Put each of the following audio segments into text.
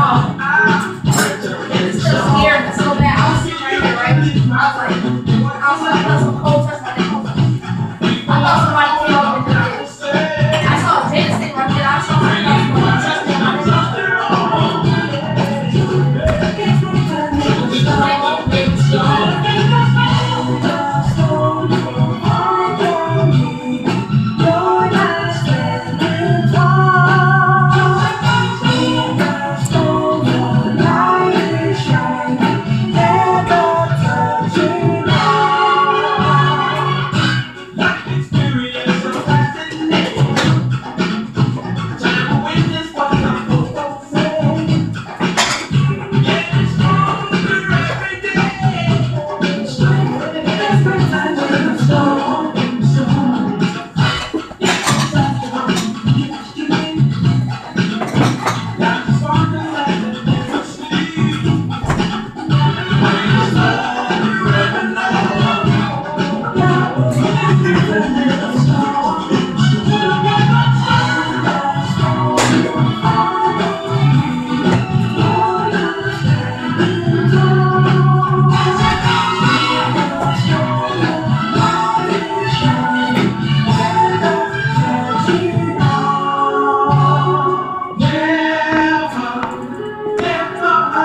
small. It's so bad. I was sitting right here, right? I was like, I was like,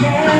Never,